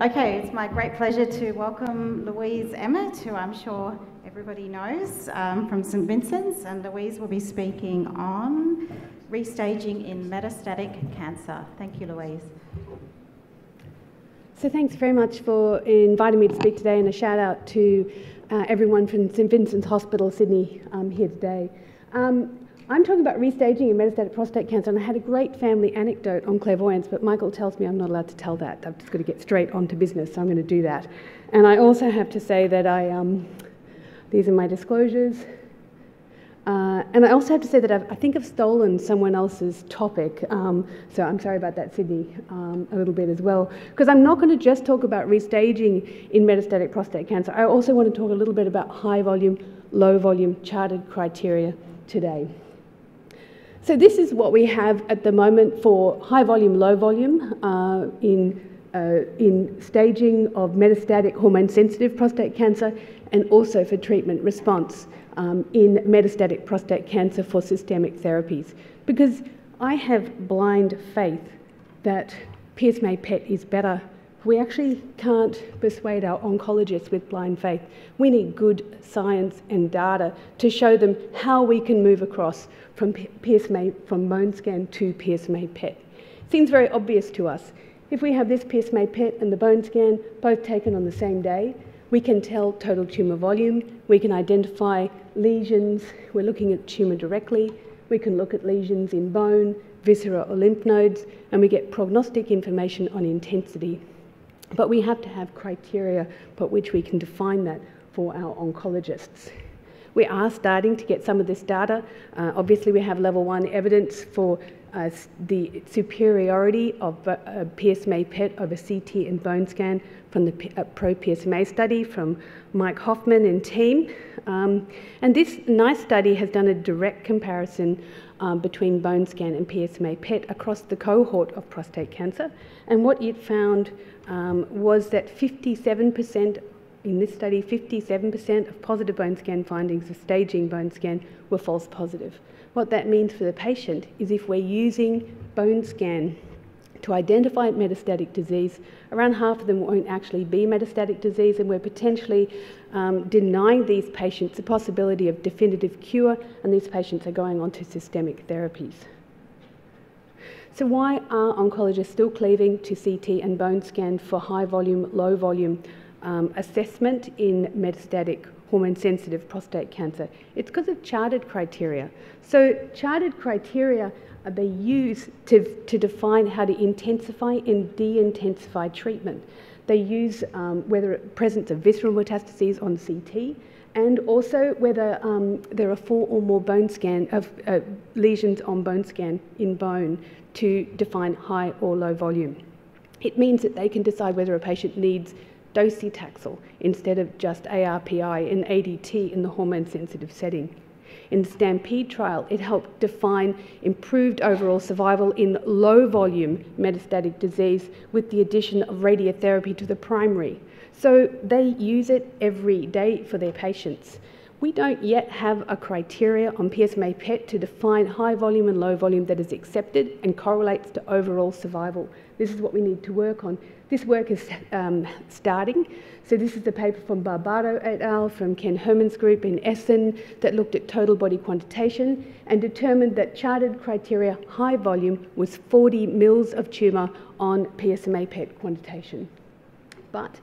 Okay, it's my great pleasure to welcome Louise Emmett, who I'm sure everybody knows um, from St Vincent's, and Louise will be speaking on restaging in metastatic cancer. Thank you, Louise. So thanks very much for inviting me to speak today, and a shout out to uh, everyone from St Vincent's Hospital, Sydney, um, here today. Um, I'm talking about restaging in metastatic prostate cancer, and I had a great family anecdote on clairvoyance, but Michael tells me I'm not allowed to tell that. I've just got to get straight on to business, so I'm going to do that. And I also have to say that I, um, these are my disclosures. Uh, and I also have to say that I've, i think I've stolen someone else's topic, um, so I'm sorry about that, Sydney, um, a little bit as well. Because I'm not going to just talk about restaging in metastatic prostate cancer. I also want to talk a little bit about high volume, low volume CHAARTED criteria today. So this is what we have at the moment for high volume, low volume uh, in, uh, in staging of metastatic hormone sensitive prostate cancer and also for treatment response um, in metastatic prostate cancer for systemic therapies. Because I have blind faith that PSMA PET is better we actually can't persuade our oncologists with blind faith. We need good science and data to show them how we can move across from PSMA, from bone scan to PSMA PET. Seems very obvious to us. If we have this PSMA PET and the bone scan both taken on the same day, we can tell total tumour volume, we can identify lesions, we're looking at tumour directly, we can look at lesions in bone, viscera or lymph nodes, and we get prognostic information on intensity. But we have to have criteria by which we can define that for our oncologists. We are starting to get some of this data. Uh, obviously, we have level one evidence for uh, the superiority of uh, PSMA PET over CT and bone scan from the uh, Pro PSMA study from Mike Hofman and team. Um, and this NICE study has done a direct comparison um, between bone scan and PSMA PET across the cohort of prostate cancer. And what it found um, was that 57% in this study, 57% of positive bone scan findings of staging bone scan were false positive. What that means for the patient is if we're using bone scan to identify metastatic disease, around half of them won't actually be metastatic disease, and we're potentially um, denying these patients the possibility of definitive cure, and these patients are going on to systemic therapies. So, why are oncologists still cleaving to CT and bone scan for high volume, low volume um, assessment in metastatic hormone sensitive prostate cancer? It's because of CHAARTED criteria. So, CHAARTED criteria are they use to, to define how to intensify and de intensify treatment. They use um, whether presence of visceral metastases on CT and also whether um, there are four or more bone scan of uh, lesions on bone scan in bone to define high or low volume. It means that they can decide whether a patient needs docetaxel instead of just ARPI and ADT in the hormone sensitive setting. In the STAMPEDE trial, it helped define improved overall survival in low volume metastatic disease with the addition of radiotherapy to the primary. So they use it every day for their patients. We don't yet have a criteria on PSMA PET to define high volume and low volume that is accepted and correlates to overall survival. This is what we need to work on. This work is um, starting. So this is the paper from Barbato et al. from Ken Herrmann's group in Essen that looked at total body quantitation and determined that CHAARTED criteria high volume was 40 mils of tumour on PSMA PET quantitation. But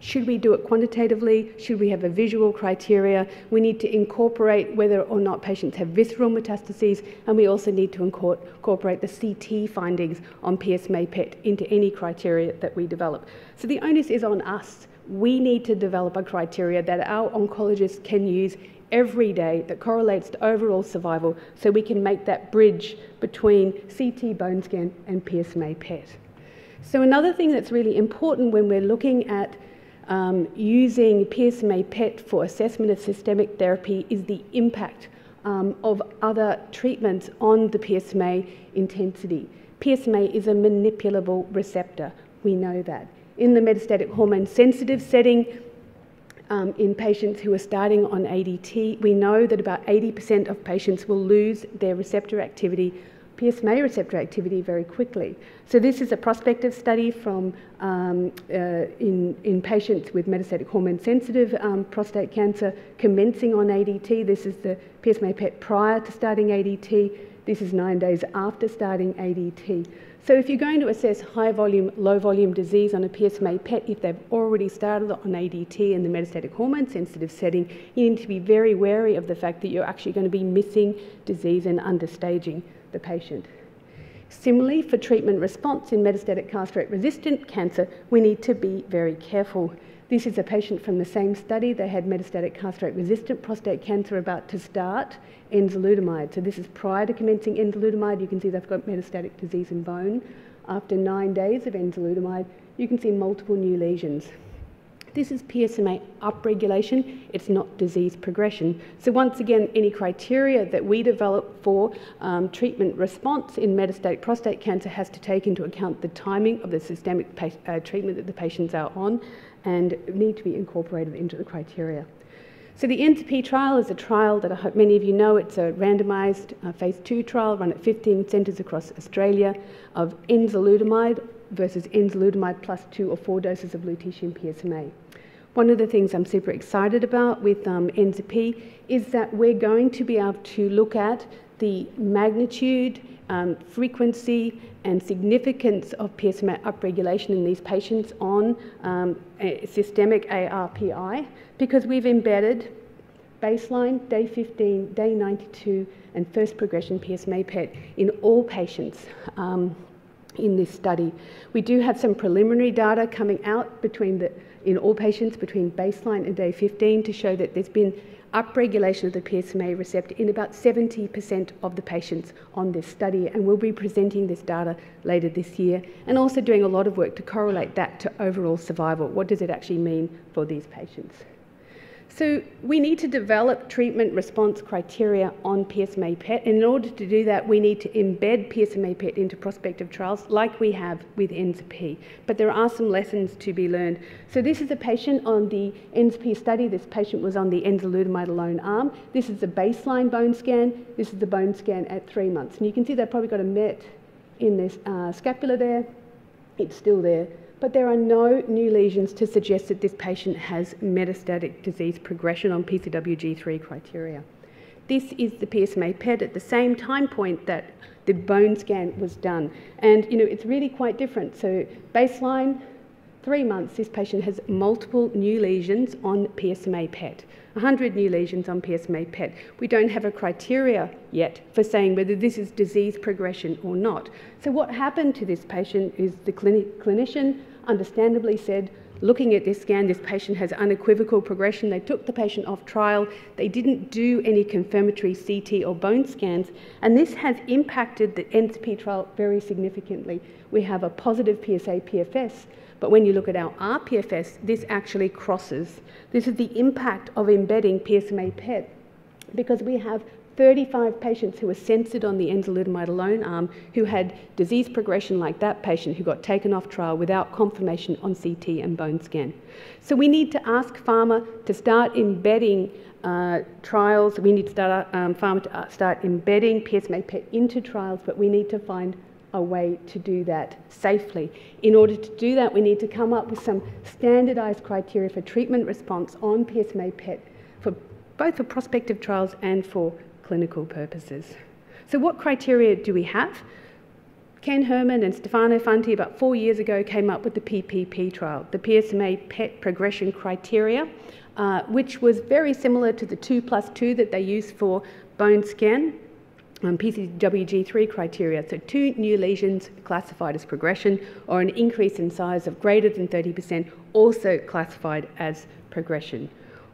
should we do it quantitatively? Should we have a visual criteria? We need to incorporate whether or not patients have visceral metastases, and we also need to incorporate the CT findings on PSMA PET into any criteria that we develop. So the onus is on us. We need to develop a criteria that our oncologists can use every day that correlates to overall survival so we can make that bridge between CT bone scan and PSMA PET. So another thing that's really important when we're looking at um, using PSMA PET for assessment of systemic therapy is the impact um, of other treatments on the PSMA intensity. PSMA is a manipulable receptor, we know that. In the metastatic hormone sensitive setting, um, in patients who are starting on ADT, we know that about 80% of patients will lose their receptor activity PSMA receptor activity very quickly. So this is a prospective study from um, uh, in, in patients with metastatic hormone-sensitive um, prostate cancer commencing on ADT. This is the PSMA PET prior to starting ADT. This is nine days after starting ADT. So if you're going to assess high volume, low volume disease on a PSMA PET, if they've already started on ADT in the metastatic hormone sensitive setting, you need to be very wary of the fact that you're actually going to be missing disease and understaging the patient. Similarly, for treatment response in metastatic castrate resistant cancer, we need to be very careful. This is a patient from the same study. They had metastatic castrate resistant prostate cancer about to start enzalutamide. So, this is prior to commencing enzalutamide. You can see they've got metastatic disease in bone. After nine days of enzalutamide, you can see multiple new lesions. This is PSMA upregulation, it's not disease progression. So, once again, any criteria that we develop for um, treatment response in metastatic prostate cancer has to take into account the timing of the systemic uh, treatment that the patients are on and need to be incorporated into the criteria. So the ENZA-P trial is a trial that I hope many of you know. It's a randomised uh, phase two trial run at 15 centres across Australia of enzalutamide versus enzalutamide plus two or four doses of lutetium PSMA. One of the things I'm super excited about with um, ENZA-P is that we're going to be able to look at the magnitude, um, frequency, and significance of PSMA upregulation in these patients on um, systemic ARPI because we've embedded baseline, day 15, day 92, and first progression PSMA PET in all patients. Um, in this study. We do have some preliminary data coming out between the, in all patients between baseline and day 15 to show that there's been upregulation of the PSMA receptor in about 70% of the patients on this study, and we'll be presenting this data later this year, and also doing a lot of work to correlate that to overall survival. What does it actually mean for these patients? So we need to develop treatment response criteria on PSMA PET. In order to do that, we need to embed PSMA PET into prospective trials like we have with ENZA-P. But there are some lessons to be learned. So this is a patient on the ENZA-P study. This patient was on the enzalutamide alone arm. This is the baseline bone scan. This is the bone scan at three months. And you can see they've probably got a MET in this uh, scapula there. It's still there but there are no new lesions to suggest that this patient has metastatic disease progression on PCWG3 criteria. This is the PSMA PET at the same time point that the bone scan was done. And, you know, it's really quite different. So baseline, three months, this patient has multiple new lesions on PSMA PET. 100 new lesions on PSMA PET. We don't have a criteria yet for saying whether this is disease progression or not. So what happened to this patient is the clinician understandably said, looking at this scan, this patient has unequivocal progression. They took the patient off trial. They didn't do any confirmatory CT or bone scans, and this has impacted the ENZA-P trial very significantly. We have a positive PSA PFS, but when you look at our RPFS, this actually crosses. This is the impact of embedding PSMA PET because we have 35 patients who were censored on the enzalutamide alone arm who had disease progression like that patient who got taken off trial without confirmation on CT and bone scan. So we need to ask pharma to start embedding uh, trials. We need to start um, pharma to uh, start embedding PSMA PET into trials, but we need to find a way to do that safely. In order to do that, we need to come up with some standardized criteria for treatment response on PSMA PET for both for prospective trials and for clinical purposes. So, what criteria do we have? Ken Herrmann and Stefano Fanti about four years ago came up with the PPP trial, the PSMA PET progression criteria, uh, which was very similar to the 2 plus 2 that they use for bone scan, um, PCWG3 criteria. So, two new lesions classified as progression, or an increase in size of greater than 30%, also classified as progression.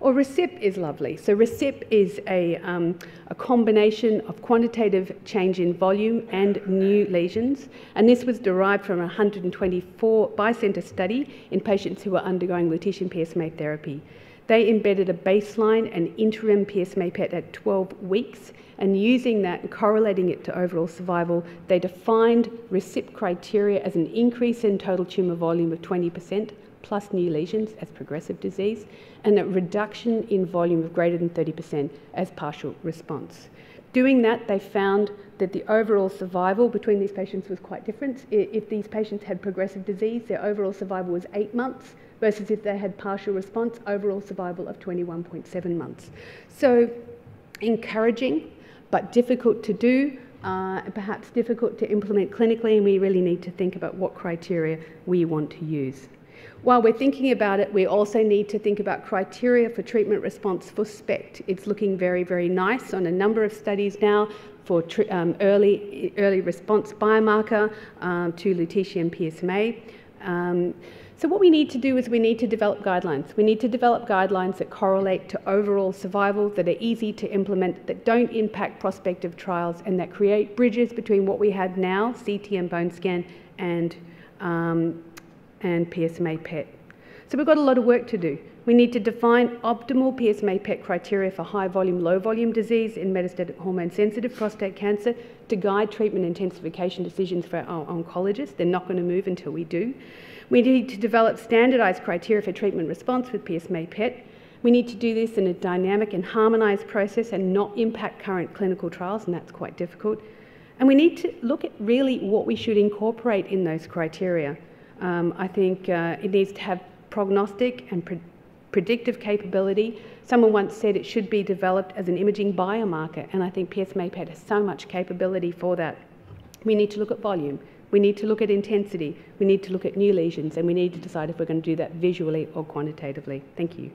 Or RECIP is lovely. So RECIP is a, um, a combination of quantitative change in volume and new lesions. And this was derived from a 124 bi-centre study in patients who were undergoing lutetium PSMA therapy. They embedded a baseline and interim PSMA PET at 12 weeks, and using that and correlating it to overall survival, they defined RECIP criteria as an increase in total tumour volume of 20%, plus new lesions as progressive disease, and a reduction in volume of greater than 30% as partial response. Doing that, they found that the overall survival between these patients was quite different. If these patients had progressive disease, their overall survival was eight months, versus if they had partial response, overall survival of 21.7 months. So encouraging, but difficult to do, uh, perhaps difficult to implement clinically, and we really need to think about what criteria we want to use. While we're thinking about it, we also need to think about criteria for treatment response for SPECT. It's looking very, very nice on a number of studies now for um, early, early response biomarker um, to lutetium PSMA. Um, so what we need to do is we need to develop guidelines. We need to develop guidelines that correlate to overall survival, that are easy to implement, that don't impact prospective trials, and that create bridges between what we have now, CT and bone scan, and, um, and PSMA PET. So we've got a lot of work to do. We need to define optimal PSMA PET criteria for high volume, low volume disease in metastatic hormone sensitive prostate cancer to guide treatment intensification decisions for our oncologists. They're not going to move until we do. We need to develop standardised criteria for treatment response with PSMA PET. We need to do this in a dynamic and harmonised process and not impact current clinical trials, and that's quite difficult. And we need to look at really what we should incorporate in those criteria. Um, I think uh, it needs to have prognostic and pre predictive capability. Someone once said it should be developed as an imaging biomarker, and I think PSMA PET has so much capability for that. We need to look at volume. We need to look at intensity. We need to look at new lesions, and we need to decide if we're going to do that visually or quantitatively. Thank you.